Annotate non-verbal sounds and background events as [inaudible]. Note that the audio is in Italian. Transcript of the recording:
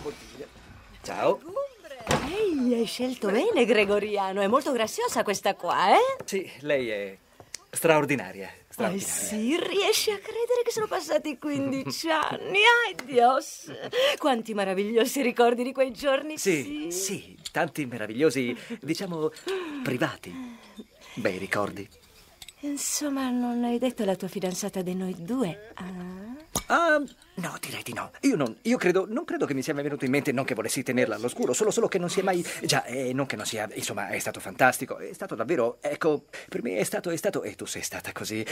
bottiglia. Ciao. Ehi, hai scelto bene, Gregoriano. È molto graziosa questa qua, eh? Sì, lei è straordinaria. Eh straordinaria. sì, riesci a credere che sono passati 15 [laughs] anni? Ai Dios! Quanti meravigliosi ricordi di quei giorni. Sì, sì, tanti meravigliosi, diciamo, privati. Bei ricordi. Insomma, non hai detto alla tua fidanzata di noi due? Ah? Ah, no, direi di no. Io non, io credo, non credo che mi sia mai venuto in mente non che volessi tenerla all'oscuro, solo, solo che non sia mai... Già, eh, non che non sia... Insomma, è stato fantastico, è stato davvero... Ecco, per me è stato, è stato... E tu sei stata così...